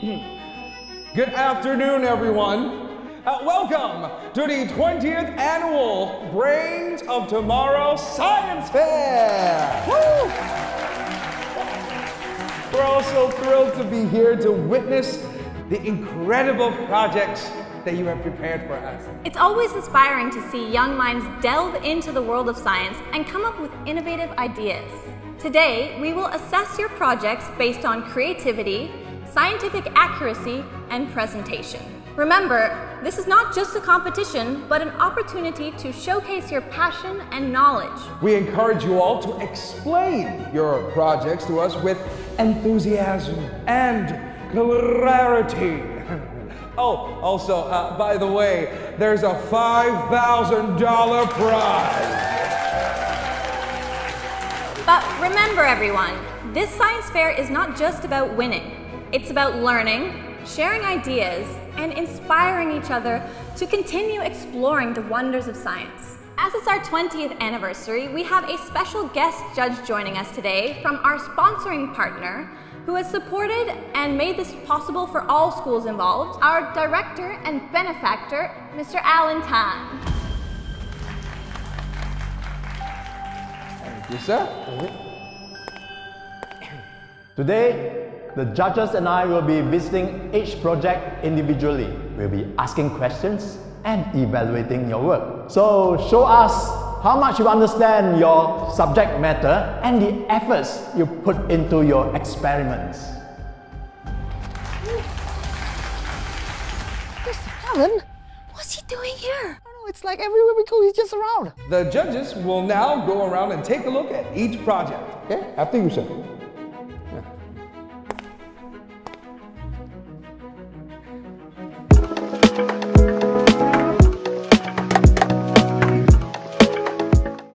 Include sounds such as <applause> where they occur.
<laughs> Good afternoon, everyone. Uh, welcome to the 20th annual Brains of Tomorrow Science Fair. Woo! We're also thrilled to be here to witness the incredible projects that you have prepared for us. It's always inspiring to see young minds delve into the world of science and come up with innovative ideas. Today, we will assess your projects based on creativity, scientific accuracy, and presentation. Remember, this is not just a competition, but an opportunity to showcase your passion and knowledge. We encourage you all to explain your projects to us with enthusiasm and clarity. <laughs> Oh, also, uh, by the way, there's a $5,000 prize. But remember, everyone, this science fair is not just about winning. It's about learning, sharing ideas, and inspiring each other to continue exploring the wonders of science. As it's our 20th anniversary, we have a special guest judge joining us today from our sponsoring partner, who has supported and made this possible for all schools involved, our director and benefactor, Mr. Alan Tan. Thank you, sir. Today, the judges and I will be visiting each project individually. We'll be asking questions and evaluating your work. So show us how much you understand your subject matter and the efforts you put into your experiments. Mr. Alan, what's he doing here? I don't know, it's like everywhere we go, he's just around. The judges will now go around and take a look at each project. Okay? After you, sir.